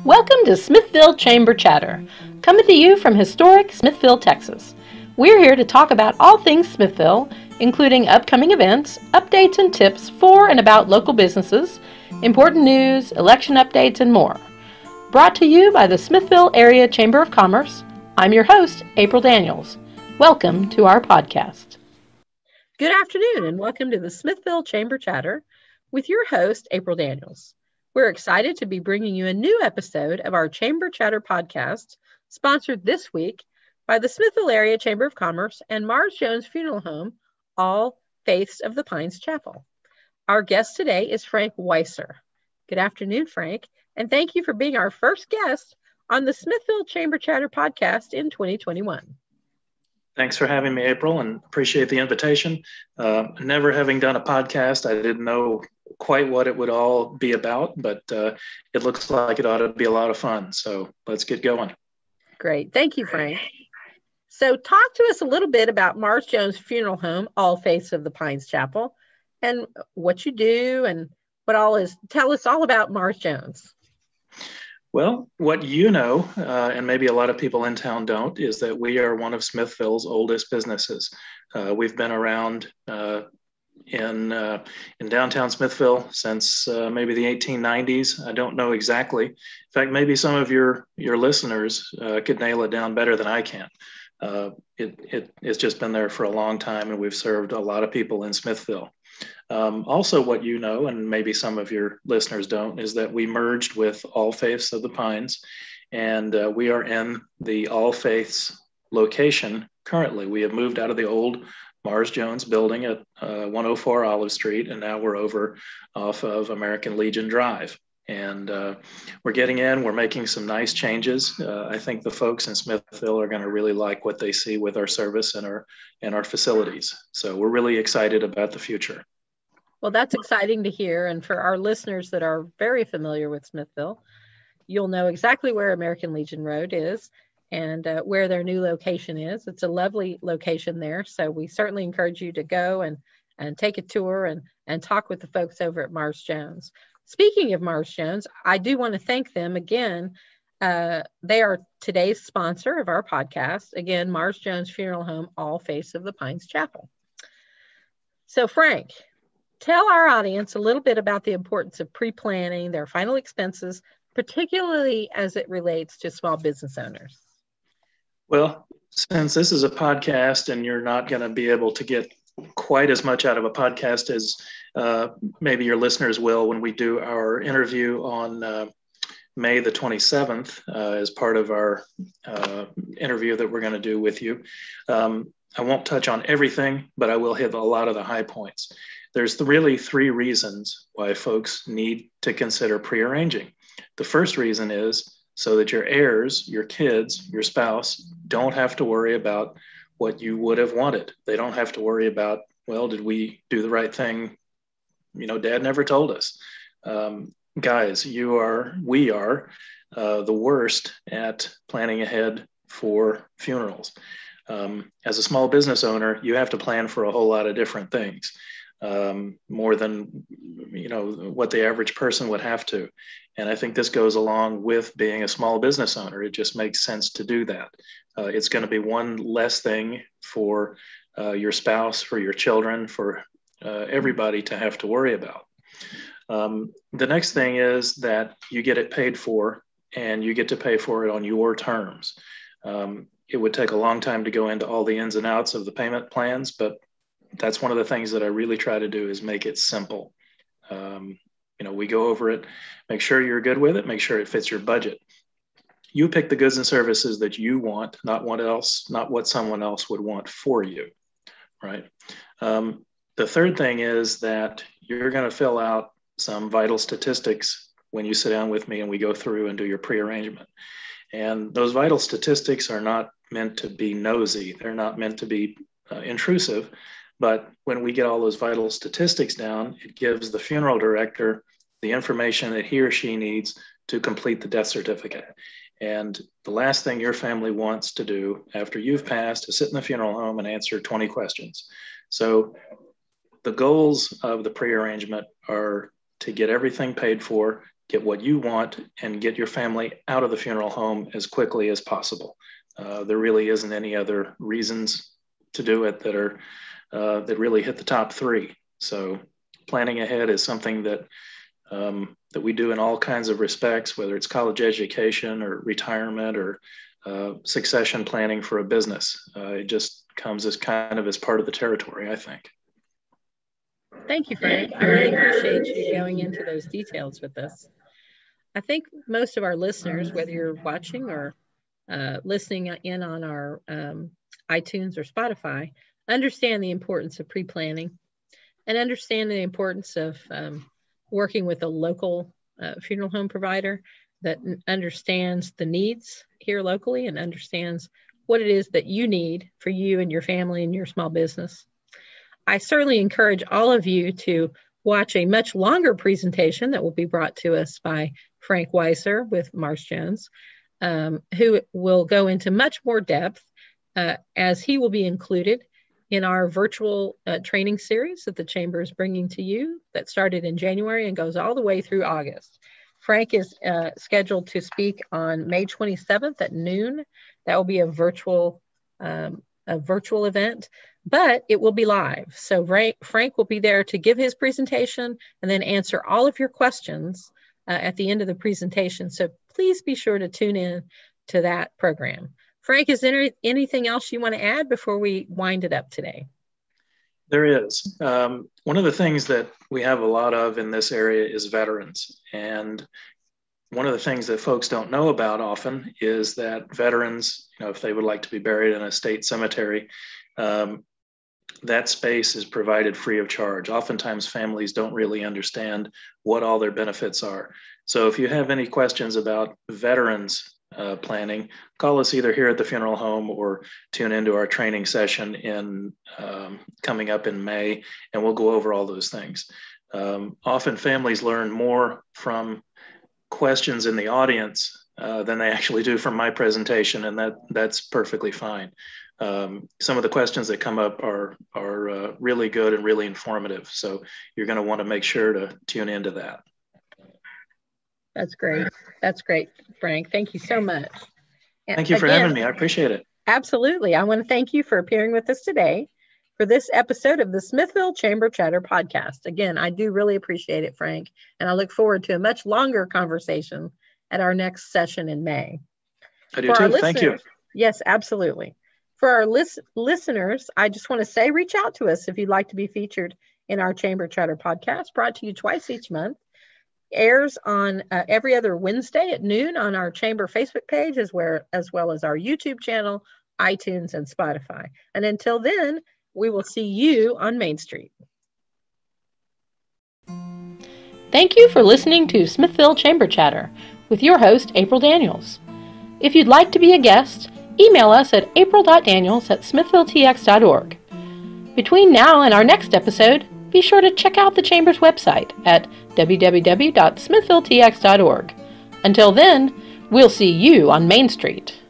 Welcome to Smithville Chamber Chatter, coming to you from historic Smithville, Texas. We're here to talk about all things Smithville, including upcoming events, updates and tips for and about local businesses, important news, election updates, and more. Brought to you by the Smithville Area Chamber of Commerce, I'm your host, April Daniels. Welcome to our podcast. Good afternoon, and welcome to the Smithville Chamber Chatter with your host, April Daniels. We're excited to be bringing you a new episode of our Chamber Chatter podcast, sponsored this week by the Smithville Area Chamber of Commerce and Marrs Jones Funeral Home, All Faiths of the Pines Chapel. Our guest today is Frank Weiser. Good afternoon, Frank, and thank you for being our first guest on the Smithville Chamber Chatter podcast in 2021. Thanks for having me, April, and appreciate the invitation. Uh, never having done a podcast, I didn't know quite what it would all be about, but uh, it looks like it ought to be a lot of fun. So let's get going. Great. Thank you, Frank. So, talk to us a little bit about Marrs Jones Funeral Home, All Faiths of the Pines Chapel, and what you do and what all is. Tell us all about Marrs Jones. Well, what you know, uh, and maybe a lot of people in town don't, is that we are one of Smithville's oldest businesses. Uh, we've been around uh, in uh, in downtown Smithville since uh, maybe the 1890s. I don't know exactly. In fact, maybe some of your your listeners uh, could nail it down better than I can. it, it it's just been there for a long time, and we've served a lot of people in Smithville. Um, also, what you know, and maybe some of your listeners don't, is that we merged with All Faiths of the Pines, and uh, we are in the All Faiths location currently. We have moved out of the old Marrs Jones building at uh, 104 Olive Street, and now we're over off of American Legion Drive. And uh, we're getting in, we're making some nice changes. Uh, I think the folks in Smithville are going to really like what they see with our service and our, and our facilities. So we're really excited about the future. Well, that's exciting to hear. And for our listeners that are very familiar with Smithville, you'll know exactly where American Legion Road is and uh, where their new location is. It's a lovely location there. So we certainly encourage you to go and, and take a tour and, and talk with the folks over at Marrs Jones. Speaking of Marrs Jones, I do want to thank them again. Uh, they are today's sponsor of our podcast. Again, Marrs Jones Funeral Home, All Faiths of the Pines Chapel. So, Frank, Tell our audience a little bit about the importance of pre planning their final expenses, particularly as it relates to small business owners. Well, since this is a podcast and you're not going to be able to get quite as much out of a podcast as uh, maybe your listeners will when we do our interview on uh, May the 27th uh, as part of our uh, interview that we're going to do with you. Um, I won't touch on everything, but I will hit a lot of the high points. There's really three reasons why folks need to consider prearranging. The first reason is so that your heirs, your kids, your spouse don't have to worry about what you would have wanted. They don't have to worry about, well, did we do the right thing? You know, dad never told us. Um, guys, you are, we are uh, the worst at planning ahead for funerals. Um, as a small business owner, you have to plan for a whole lot of different things um, more than you know what the average person would have to. And i think this goes along with being a small business owner. It just makes sense to do that. Uh, it's going to be one less thing for uh, your spouse for your children for uh, everybody to have to worry about. Um, the next thing is that you get it paid for and you get to pay for it on your terms. Um, it would take a long time to go into all the ins and outs of the payment plans but that's one of the things that I really try to do is make it simple. Um, you know, we go over it, make sure you're good with it, make sure it fits your budget. You pick the goods and services that you want, not what else, not what someone else would want for you, right? Um, the third thing is that you're going to fill out some vital statistics when you sit down with me and we go through and do your pre-arrangement. And those vital statistics are not meant to be nosy. They're not meant to be uh, intrusive. But when we get all those vital statistics down, it gives the funeral director the information that he or she needs to complete the death certificate. And the last thing your family wants to do after you've passed is sit in the funeral home and answer 20 questions. So the goals of the pre-arrangement are to get everything paid for, get what you want, and get your family out of the funeral home as quickly as possible. Uh, there really isn't any other reasons to do it that are uh, that really hit the top three. So planning ahead is something that um, that we do in all kinds of respects, whether it's college education or retirement or uh, succession planning for a business. Uh, it just comes as kind of as part of the territory, I think. Thank you, Frank. I really appreciate you going into those details with us. I think most of our listeners, whether you're watching or uh, listening in on our um, iTunes or Spotify, understand the importance of pre planning and understand the importance of um, working with a local uh, funeral home provider that understands the needs here locally and understands what it is that you need for you and your family and your small business. I certainly encourage all of you to watch a much longer presentation that will be brought to us by Frank Weiser with Marrs Jones, um, who will go into much more depth uh, as he will be included in our virtual uh, training series that the Chamber is bringing to you that started in January and goes all the way through August. Frank is uh, scheduled to speak on May 27th at noon. That will be a virtual um, a virtual event, but it will be live. So Frank will be there to give his presentation and then answer all of your questions uh, at the end of the presentation. So please be sure to tune in to that program. Frank, is there anything else you want to add before we wind it up today? There is. Um, one of the things that we have a lot of in this area is veterans. And one of the things that folks don't know about often is that veterans, you know, if they would like to be buried in a state cemetery, um, that space is provided free of charge. Oftentimes, families don't really understand what all their benefits are. So, if you have any questions about veterans uh, planning, call us either here at the funeral home or tune into our training session in um, coming up in May, and we'll go over all those things. Um, often families learn more from questions in the audience uh, than they actually do from my presentation, and that that's perfectly fine. Um, some of the questions that come up are are uh, really good and really informative. So you're going to want to make sure to tune into that. That's great. That's great, Frank. Thank you so much. And thank you for again, having me. I appreciate it. Absolutely. I want to thank you for appearing with us today for this episode of the Smithville Chamber Chatter podcast. Again, I do really appreciate it, Frank, and I look forward to a much longer conversation at our next session in May. I do for too. Thank you. Yes, absolutely. For our lis- listeners, I just want to say reach out to us if you'd like to be featured in our Chamber Chatter podcast, brought to you twice each month airs on uh, every other Wednesday at noon on our chamber Facebook page, as, where, as well as our YouTube channel, iTunes, and Spotify. And until then, we will see you on Main Street. Thank you for listening to Smithville Chamber Chatter with your host, April Daniels. If you'd like to be a guest, email us at april.daniels at smithvilletx.org. Between now and our next episode, be sure to check out the Chamber's website at www.smithvilletx.org. Until then, we'll see you on Main Street.